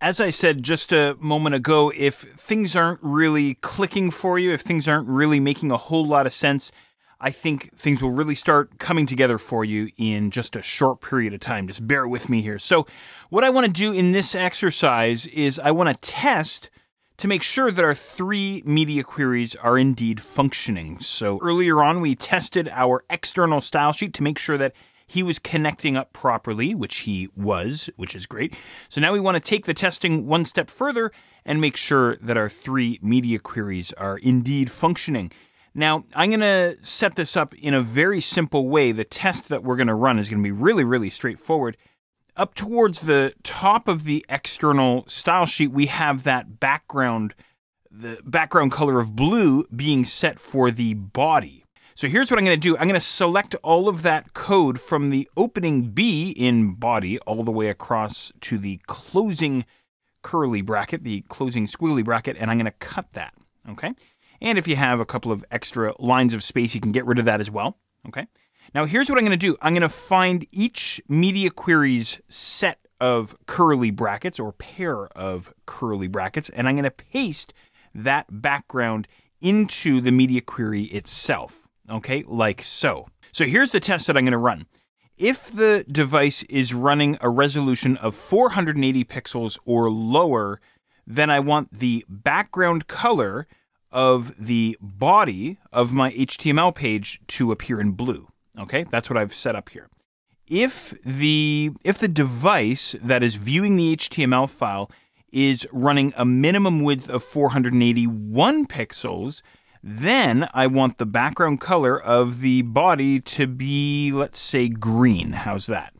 as I said just a moment ago, if things aren't really clicking for you, if things aren't really making a whole lot of sense, I think things will really start coming together for you in just a short period of time. Just bear with me here. So, what I want to do in this exercise is I want to test to make sure that our three media queries are indeed functioning. So, earlier on, we tested our external style sheet to make sure that he was connecting up properly, which he was, which is great. So now we want to take the testing one step further and make sure that our three media queries are indeed functioning. Now, I'm going to set this up in a very simple way. The test that we're going to run is going to be really, really straightforward. Up towards the top of the external style sheet, we have that background, the background color of blue being set for the body. So here's what I'm going to do. I'm going to select all of that code from the opening B in body all the way across to the closing curly bracket, the closing squiggly bracket, and I'm going to cut that. Okay. And if you have a couple of extra lines of space, you can get rid of that as well. Okay. Now here's what I'm going to do. I'm going to find each media query's set of curly brackets or pair of curly brackets, and I'm going to paste that background into the media query itself okay, like so. So here's the test that I'm going to run. If the device is running a resolution of 480 pixels or lower, then I want the background color of the body of my HTML page to appear in blue. Okay, that's what I've set up here. If the if the device that is viewing the HTML file is running a minimum width of 481 pixels, then I want the background color of the body to be, let's say, green. How's that?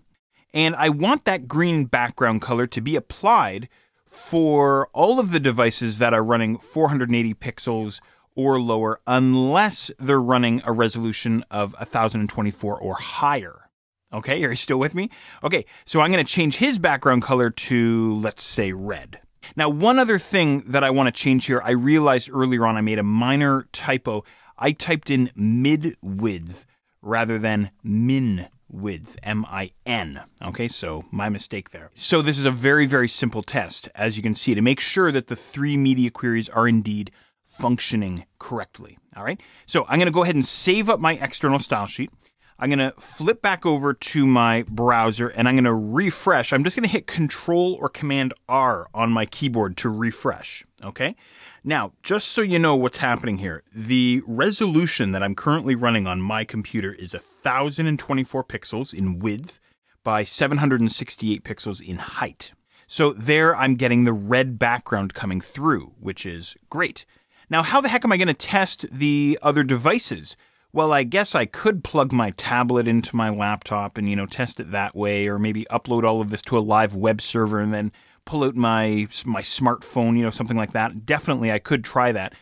And I want that green background color to be applied for all of the devices that are running 480 pixels or lower, unless they're running a resolution of 1024 or higher. Okay, are you still with me? Okay, so I'm going to change his background color to, let's say, red. Now, one other thing that I want to change here, I realized earlier on I made a minor typo. I typed in mid width rather than min width, M I N. Okay, so my mistake there. So, this is a very, very simple test, as you can see, to make sure that the three media queries are indeed functioning correctly. All right, so I'm going to go ahead and save up my external style sheet. I'm going to flip back over to my browser and I'm going to refresh. I'm just going to hit Control or Command R on my keyboard to refresh. Okay. Now, just so you know what's happening here, the resolution that I'm currently running on my computer is 1024 pixels in width by 768 pixels in height. So there I'm getting the red background coming through, which is great. Now, how the heck am I going to test the other devices? Well, I guess I could plug my tablet into my laptop and, you know, test it that way, or maybe upload all of this to a live web server and then pull out my my smartphone, you know, something like that. Definitely I could try that.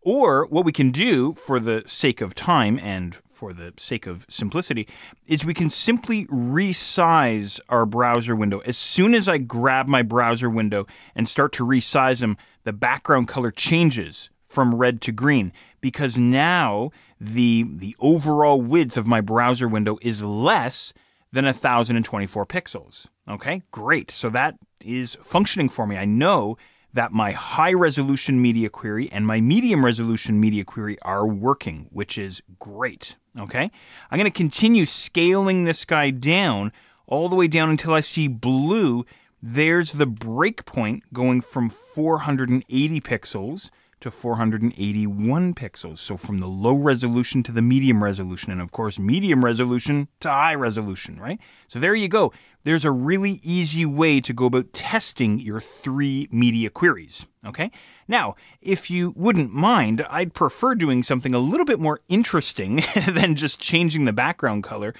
Or what we can do for the sake of time and for the sake of simplicity is we can simply resize our browser window. As soon as I grab my browser window and start to resize them, the background color changes from red to green because now the the overall width of my browser window is less than 1024 pixels. Okay, great. So that is functioning for me. I know that my high resolution media query and my medium resolution media query are working, which is great. Okay, I'm going to continue scaling this guy down all the way down until I see blue. There's the breakpoint going from 480 pixels to 481 pixels. So from the low resolution to the medium resolution, and of course, medium resolution to high resolution, right? So there you go. There's a really easy way to go about testing your three media queries. Okay? Now, if you wouldn't mind, I'd prefer doing something a little bit more interesting than just changing the background color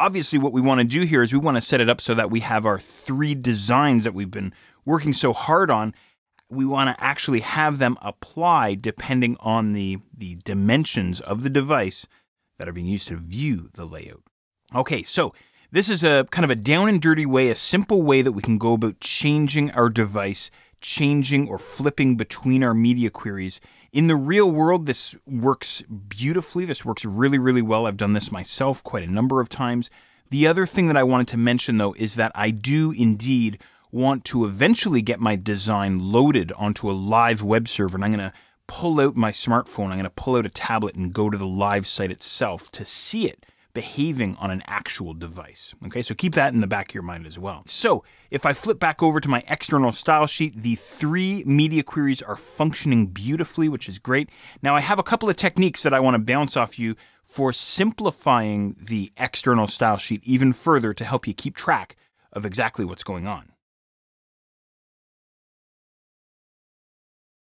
obviously what we want to do here is we want to set it up so that we have our three designs that we've been working so hard on we want to actually have them apply depending on the, the dimensions of the device that are being used to view the layout. Okay, so this is a kind of a down and dirty way, a simple way that we can go about changing our device, changing or flipping between our media queries. In the real world, this works beautifully. This works really, really well. I've done this myself quite a number of times. The other thing that I wanted to mention, though, is that I do indeed want to eventually get my design loaded onto a live web server, and I'm going to pull out my smartphone, I'm going to pull out a tablet and go to the live site itself to see it behaving on an actual device. Okay, so keep that in the back of your mind as well. So if I flip back over to my external style sheet, the three media queries are functioning beautifully, which is great. Now I have a couple of techniques that I want to bounce off you for simplifying the external style sheet even further to help you keep track of exactly what's going on.